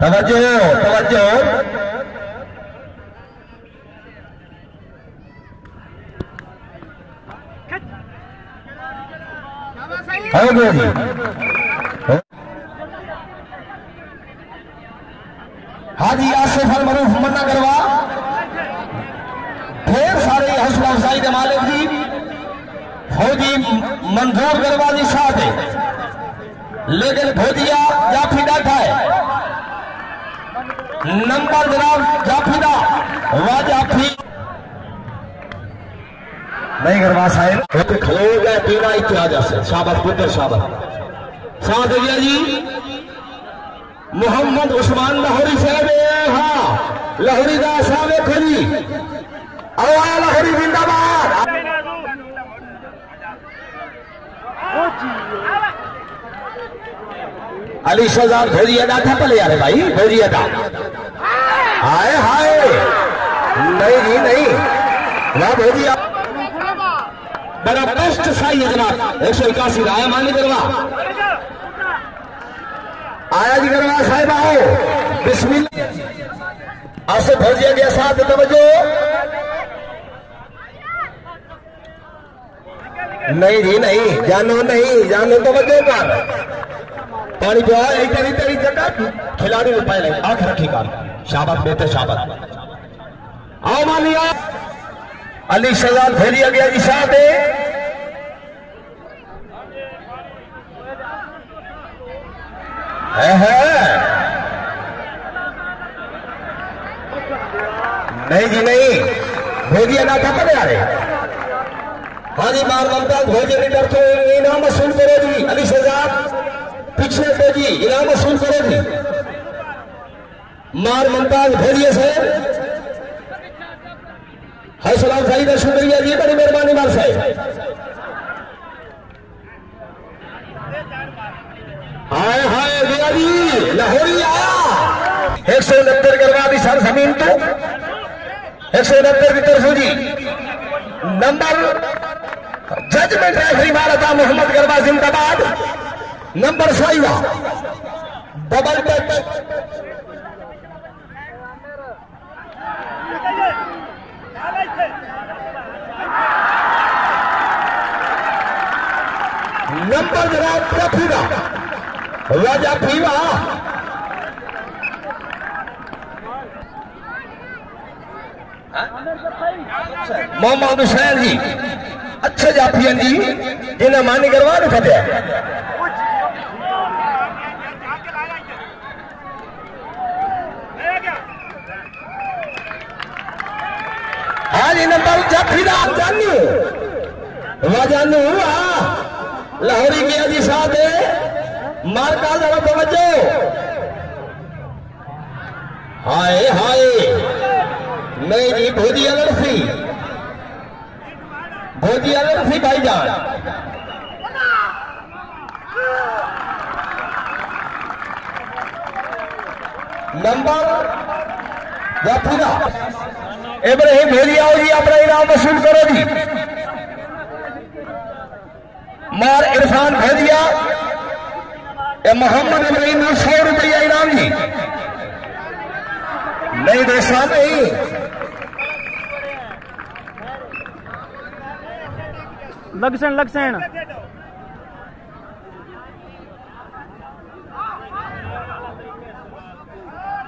तवज्जो तवज्जो हो गया हाजी आसिफ अल मरूफ मन्ना करवा ढेर सारे हौसला अफजाई के मालिक जी। फौजी मंजूर करवा जी साथ। लेकिन भोजिया जाफी डाठा है। नंबर जनाब जाफी का वाह जाफी नहीं गरबा साहिब एक खलो गए पीना इत्याजा से। शाबाश पुत्र शाबाश। साथ दिया जी मोहम्मद उस्मान लाहौरी साहब हाँ लाहौरी का साहब खरी। आवा लाहौरी जिंदाबाद। अली शहजाद भोजी अदा था पले यार भाई भोजी अदा हाय हाय। नहीं जी नहीं। वाह भोजी बड़ा बेस्ट सही है जनाब। एक सौ इक्यासी राय मानी करवा। आया जी करवा साहिब, आओ। बिस्मिल्लाह। आसे भोजिया के साथ तवज्जो। नहीं जी, नहीं। जानो नहीं। जानो तवज्जो कर पानी पिया एक तेरी तेरी जगह, खिलाड़ी ने पहले आँख रखी कर। शाबाश बेटे, शाबाश। आओ मालिया अली शहजाद भेजिया गया जी साथ है है। नहीं जी, नहीं। भोजिया ना था पड़े यारे। हाँ जी मार ममता भोजिया नहीं डरते, इनाम वसूल करो जी, अली शहजाद। पिछले जी, इनाम वसूल करो जी। मार मुमताज़ भेजिए से। हौसला अफजाई का शुक्रिया जी, बड़ी मेहरबानी मार साहब। हाय हाय गया जी, लाहौरी आया। एक सौ उनहत्तर करवा दी सर ज़मीन तो एक सौ उनहत्तर की तरफ़ जी। नंबर, जजमेंट रेफरी मारता मोहम्मद गरबा, जिंदाबाद। नंबर साइवा डबल टच नंबर जनाब रफीदा राजा फीवा मोहम्मद हुसैन जी, अच्छे जाफियन जी, जिन्हें मानी करवा नहीं जी नंबर जाफीदा जानू। वाह जानू हाँ। लाहौरी गया जी साथ है मार का जरा तवज्जो हाय हाय। जी, भोजी अलर्फी भोजी अलर्फी भाईजान नंबर जाफीदा इब्राहिम भेजिया जी अपना इनाम वसूल करो जी। मार इरफान भेजिया ये मोहम्मद इब्राहिम ने सौ रुपया इनाम जी। नहीं देसा नहीं। लक्षण लक्षण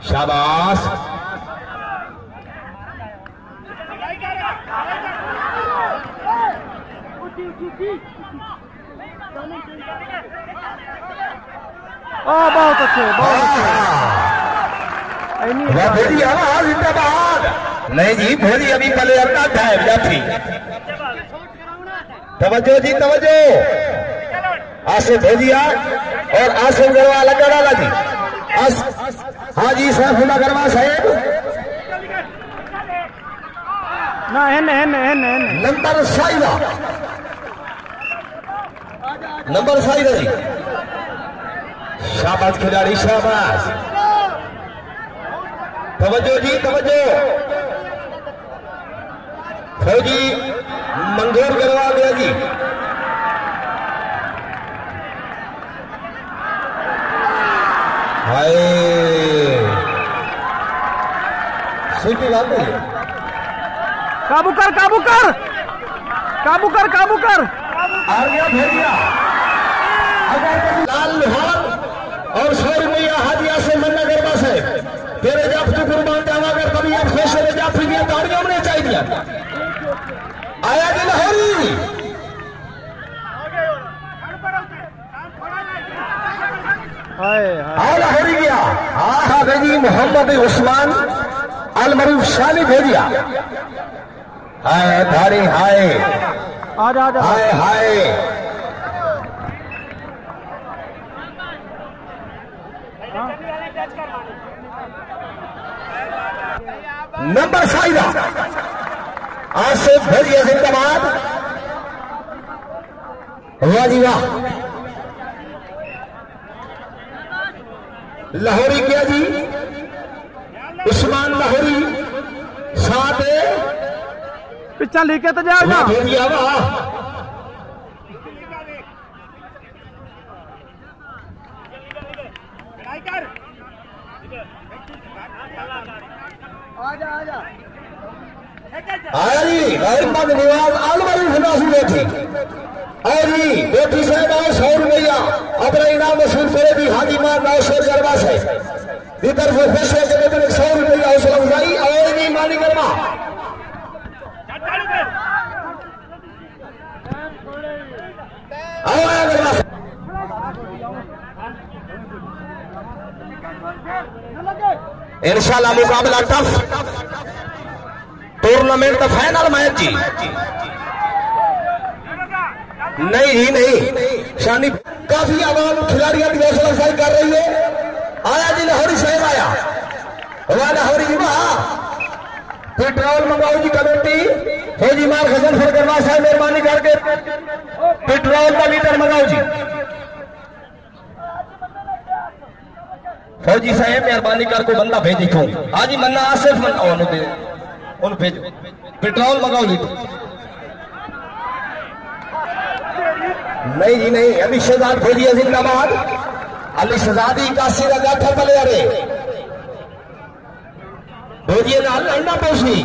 शाबाश। ओ बहुत अच्छे बहुत अच्छे। भेजी आवाज़ जिंदाबाद। नहीं जी भेजी अभी पहले अपना है जाफी तवज्जो जी तवज्जो। आसिफ भेजिया और आसिफ गरवा लगा डाला जी। हाँ जी सैफुल्ला गरवा साहेब। ना हेन हेन हेन हेन नंबर साइदा नंबर साइदा जी शाबाश खिलाड़ी शाबाश। तवज्जो जी तवज्जो। फौजी मंजूर करवा दिया जी। हाय। सीटी बात नहीं है। काबू कर काबू कर। काबू कर काबू कर। आ गया भेजिया लाल लोहार और सौ रुपया हाजिया से मन्ना गरबा से। तेरे जब तू कुर्बान जावा कर कभी अब खुश हो जा फिर ये ताड़ियों ने चाहिए दिया। आया कि लाहौरी। हाय हाय हाँ लाहौरी गया। हाँ हाँ भेजी मोहम्मद उस्मान अल मरूफ शाली भेजिया। हाय धारी हाय। हाय हाय। नंबर साइदा आज से भेजिए जिंदाबाद। वाह जी वाह। लाहौरी क्या जी? उस्मान लाहौरी। साथ पिछा लेके तो जाएगा वाह आया जी मोहम्मद निवाज अलवरी फनासी बैठी आया जी बेटी साहब आओ सौ रुपया अपना इनाम वसूल करे दी हाजी मान नौ सौ गरबा से दी तरफ़ फैसले के बेटे सौ रुपया हौसला अफजाई और जी मानी गरमा आओ से इंशाल्लाह मुकाबला टफ टूर्नामेंट फाइनल मैच जी नहीं जी नहीं। शानी काफ़ी आवाम खिलाड़ियों की हौसला अफजाई कर रही है। आया जी लाहौरी साहब आया। वाह लाहौरी जी, वाह। पेट्रोल मंगाओ जी कमेटी। फौजी मार खजन फरगरवा साहब, मेहरबानी करके पेट्रोल का लीटर मंगाओ जी। फौजी साहब, मेहरबानी करके बंदा भेजी क्यों हाजी मन्ना आसिफ मन्ना भेजो। पेट्रोल मंगाओ लीटर नहीं जी नहीं अली शहजाद भेजिए जिंदाबाद। अली शहजादी काशी का गाठा पले अरे। भेजिए ना लड़ना पोसी।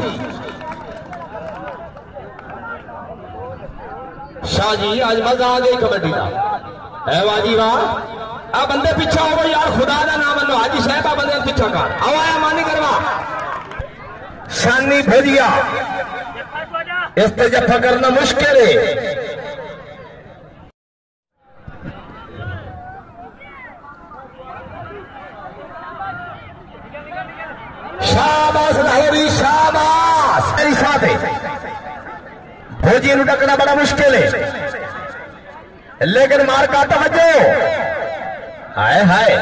शाह जी, आज मज़ा आ गई कबड्डी का। है वाजी वाह। आ बंदे पीछा हो गए, यार, खुदा का नाम लो। हाजी साहब आ बंदे पीछा कर। आवाया मानी करवा। शानी भेजिया। इस पे जफा करना मुश्किल है शाबाश लाहौरी साथ है फौजी डकना बड़ा मुश्किल है। लेकिन मार का तवज्जो। हाय हाय।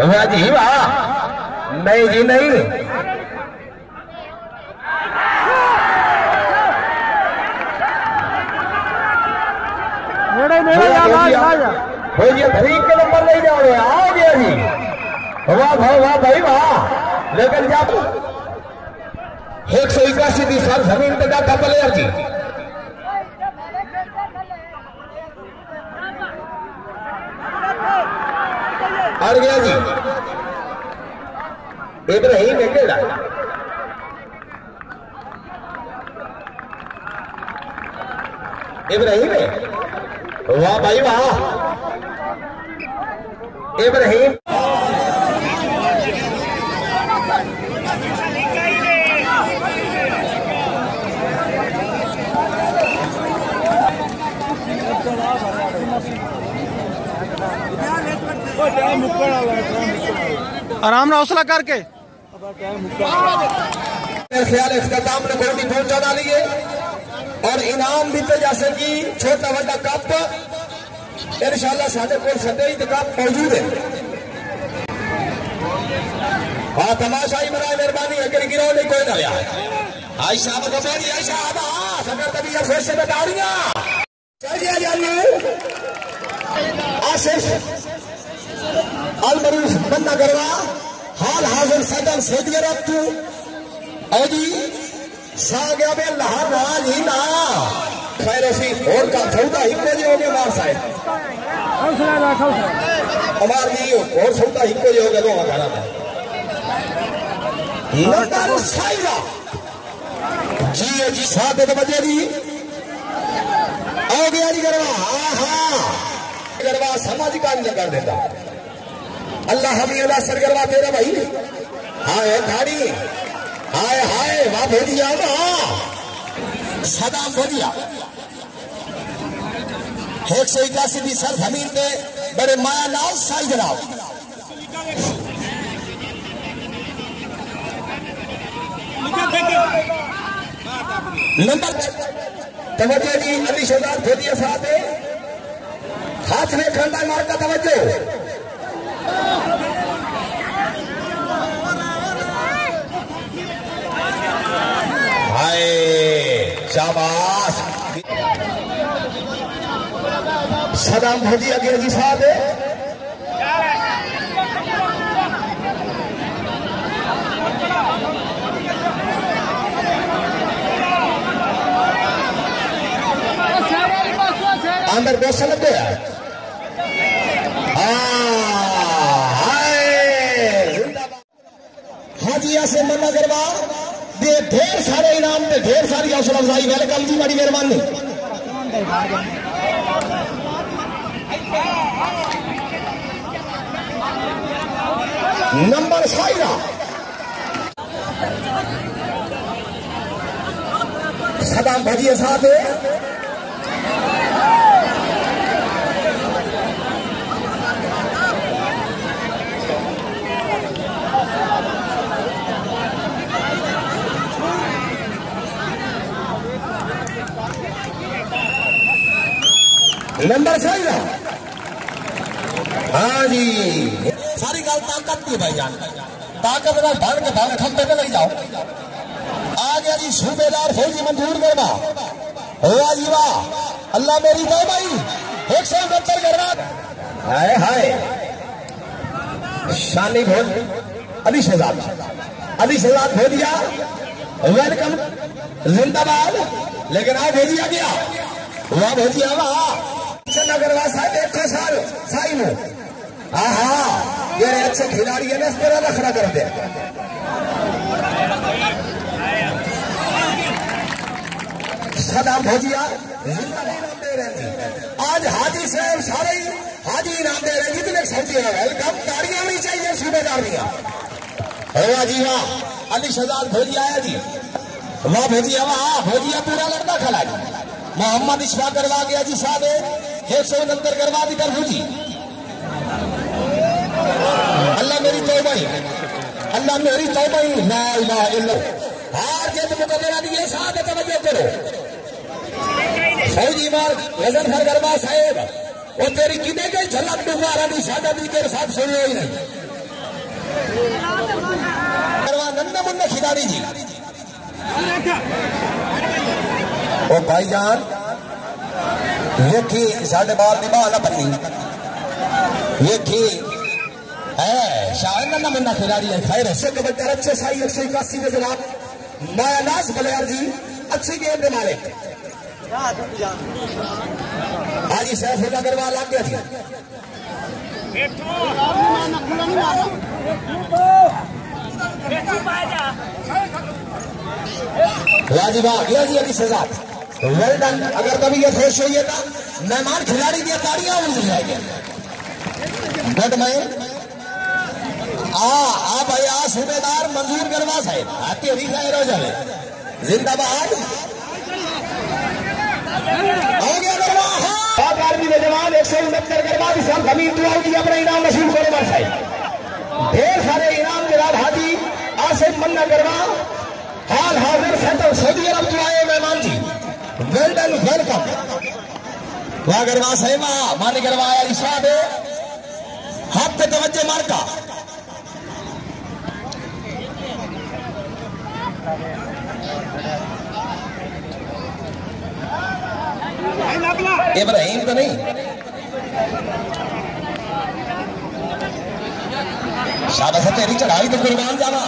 वाह जी वाह। नहीं जी नहीं। जा जा, जा भैया ठीक के नंबर नहीं जाओ आ गया जी वाह भाई वाह भाई वाह। लेकिन जब एक सौ इक्यासी दी सर ज़मीन पे जाता प्लेयर जी। अड़ गया जी। इब्राहिम है केड़ा इब्राहिम है वाह भाई वाह। इब्राहिम आराम ना हौसला करके। ख्याल इख्ताम ने भी पहुँचा डाली और इनाम भी तो जैसे कि छोटा बड़ा कप। इंशाल्लाह साढ़े को सदे ही कप मौजूद है। हाँ तमाशा ही मना मेहरबानी, अगर गिरो नहीं, कोई ना लिया आयशा बगबारी आयशा आबास अगर तभी ये फिर से बता रही आसिफ अलमरूफ बंदा करवा। हाल हाजिर सदन सैदियर अब तू। औजी साग्या बे लहर राज ही ना। खैर सी और का सौदा हिक्को जी हो गए मार साहब। हमार जी और सौदा हिक्को जी हो गया दो। में नंबर साइरा जी जी सात बजे जी आओ गया जी गरबा हाँ हाँ गरबा सामाजिक काम न कर देता। अल्लाह हमी अल्लाह सर गरबा तेरा भाई। हाय धाड़ी हाय हाय, वाह भेजिया वाह। सदा भेजिया एक सौ इक्यासी की सर ज़मीन पे, बड़े माया लाल साई जनाब। नंबर तवज्जो जी अली भेजिए साथ है हाथ में खंडा मार का तवज्जो। हाय शाबाश। सदाम भोजी अगे जी साहब अंदर बेस लगे हाजिया से मना करवा। ढेर सारे इनाम से ढेर सारी हौसला अफजाई। वेलकम जी, बड़ी मेहरबानी। नंबर साइरा। सदाम भजिए साथ। नंबर सही साइरा हाँ जी सारी गल ताकत की भाई जान। ताकत का ढल के ढल खंबे पे नहीं जाओ। आ गया जी सूबेदार फौजी मंजूर करवा हुआ जी वाह अल्लाह मेरी दो भाई एक सौ उनहत्तर करवा हाय हाय। शानी भोज। अली शहजाद। अली शहजाद भोजिया। वेलकम जिंदाबाद। लेकिन आज भेजिया गया। वाह भेजिया वाह। नगरवा साहब, एक साल में आहा ये अच्छे खिलाड़ी है ना इस तरह रखना कर दे। सदा भोजिया आज हाजी साहब सारे ही, हाजी इनाम दे रहे जितने सऊदी है वेलकम ताड़ियाँ नहीं चाहिए, सूबेदार दिया। वाह जी वाह, अली शहजाद भोजिया आया जी। वाह भोजिया वाह, भोजिया पूरा लड़का खिला जी मोहम्मद इशफा करवा गया जी साहब। एक सौ उनहत्तर करवा दी कर जी। अल्लाह मेरी तौबा ही। अल्लाह मेरी तौबा ही। ला इलाहा इल्ला हार जीत मुकदरा दिए, साथ तवज्जो करो। फौजी मार नज़र भर गरबा साहेब, वो तेरी किने गई झलक डुबारा दी सादा दी तेरे साथ सुनियो ही नहीं। गरबा नन्ना मुन्ना खिलाड़ी जी। ओ भाईजान ਵੇਖੀ ਸਾਡੇ ਬਾਲ ਦੀ ਬਾਲ ਬੰਨੀ ਵੇਖੀ है शायद ना मुन्ना खिलाड़ी है खैर से कबड्डर अच्छे साई एक सौ इक्यासी में जनाब मायानाज बलियार जी अच्छी गेम के मालिक हाजी सैफुल्ला अग्रवाल आ गया जी वाजिब आ गया जी अली सजाद वेल डन अगर कभी ये खुश होइए ना मेहमान खिलाड़ी की ताड़ियाँ मिल जाएगी। गुड मैन आ आ भाई आ सूबेदार मंजूर करवा साहेब आते ही खैर हो जाए जिंदाबाद। हो। आर्मी में जवान एक सौ उनहत्तर गरबा की अपना इनाम नसीब करो ढेर सारे इनाम जनाब हाजी आसिफ मन्ना हाल हाजिर सेंटर सऊदी अरब जो आए मेहमान जी। Well welcome. वाह गरबा साहेब माने गरबा आया इशाद हाथ पे तवज्जो मार का इब्राहिम तो नहीं। शाबाश तेरी, चढ़ाई तो कुर्बान जावा